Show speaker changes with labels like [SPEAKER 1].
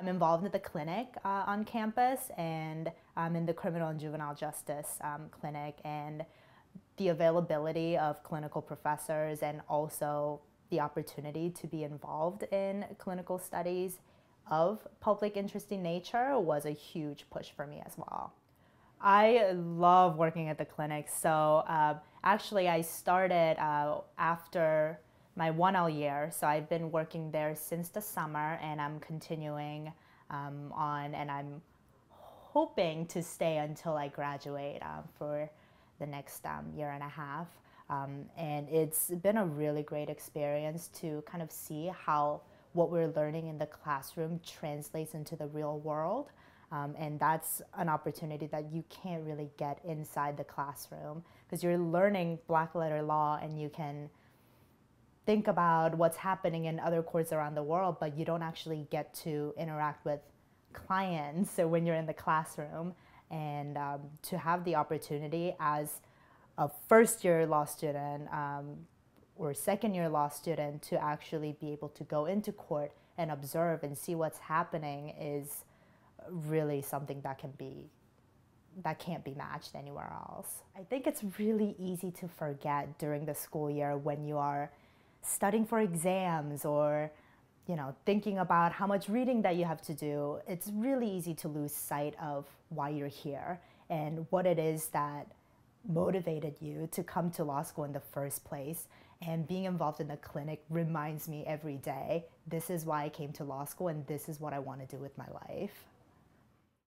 [SPEAKER 1] I'm involved in the clinic uh, on campus and I'm in the criminal and juvenile justice um, clinic and the availability of clinical professors and also the opportunity to be involved in clinical studies of public interest in nature was a huge push for me as well. I love working at the clinic. So uh, actually, I started uh, after my 1L year. So I've been working there since the summer and I'm continuing um, on and I'm hoping to stay until I graduate um, for the next um, year and a half. Um, and it's been a really great experience to kind of see how what we're learning in the classroom translates into the real world. Um, and that's an opportunity that you can't really get inside the classroom because you're learning black letter law and you can think about what's happening in other courts around the world, but you don't actually get to interact with clients so when you're in the classroom. And um, to have the opportunity as a first year law student um, or second year law student to actually be able to go into court and observe and see what's happening is really something that can be that can't be matched anywhere else. I think it's really easy to forget during the school year when you are studying for exams or you know thinking about how much reading that you have to do it's really easy to lose sight of why you're here and what it is that motivated you to come to law school in the first place and being involved in the clinic reminds me every day this is why I came to law school and this is what I want to do with my life.